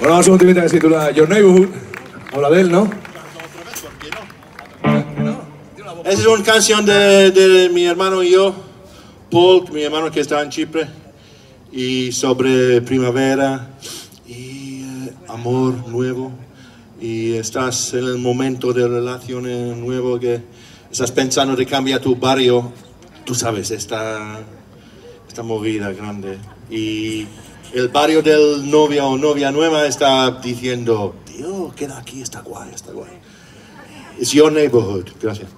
Bueno, vamos a un temita que se titula Your Neighborhood. Habla de él, ¿no? Esa es una canción de, de mi hermano y yo, Paul, mi hermano que está en Chipre, y sobre primavera y eh, amor nuevo. Y estás en el momento de relación nuevo que estás pensando de cambiar tu barrio, tú sabes, esta, esta movida grande. Y el barrio del novia o novia nueva está diciendo, tío, queda aquí, está guay, está guay. It's your neighborhood. Gracias.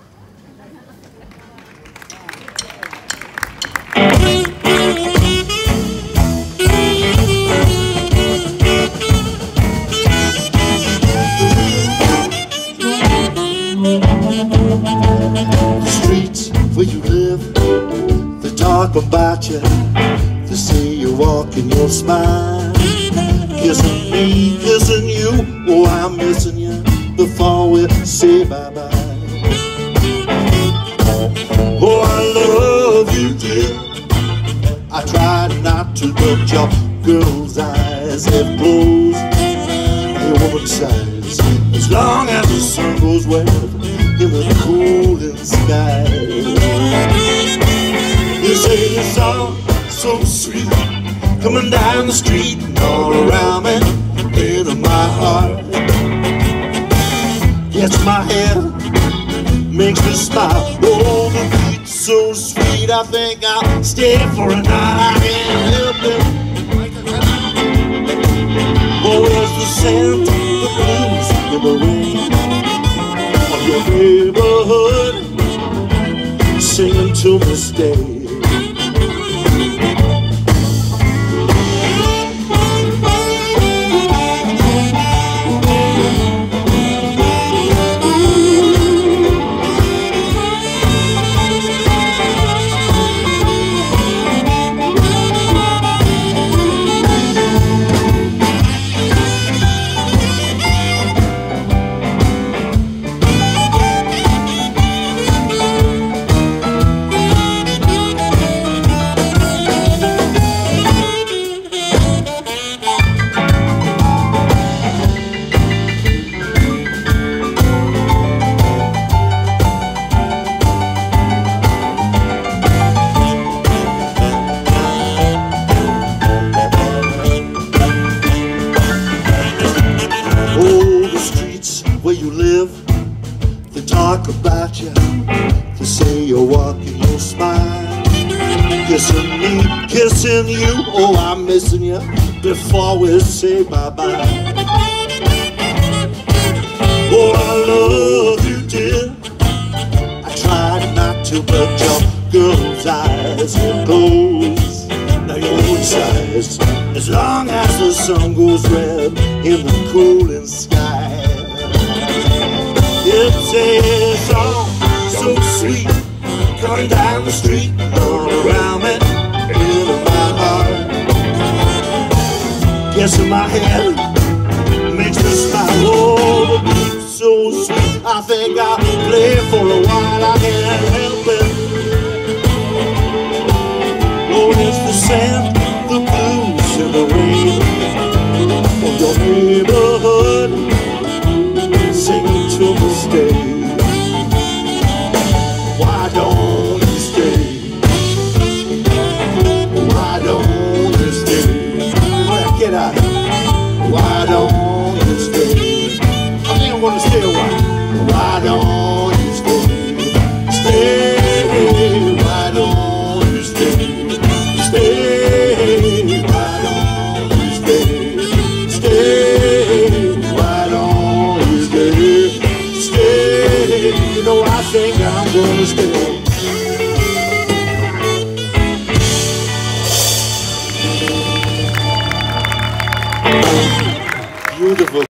Streets where you live, they talk about you. You're walking your spine. Kissing me, kissing you, oh, I'm missing you before we say bye bye. Oh, I love you, dear. I try not to, but your girl's eyes have closed. Your woman's size, as long as the sun goes west in the cooling sky. You say your song so sweet, coming down the street and all around me, into my heart. Gets my head, makes me smile. Oh, the beat's so sweet, I think I'll stay for a night. I can't help it. Oh, it's the scent, the blues, and the rain of your neighborhood, singing to me stay. Talk about you. They say you're walking your spine. Kissing me, kissing you, oh, I'm missing you before we say bye bye. Oh, I love you, dear. I tried not to, but your girl's eyes are closed. Now your size, as long as the sun goes red in the cooling sky. It's a sweet, coming down the street, all around me, into my heart. Gets in my head, makes me smile. Oh, the beat's so sweet, I think I'll Jones, the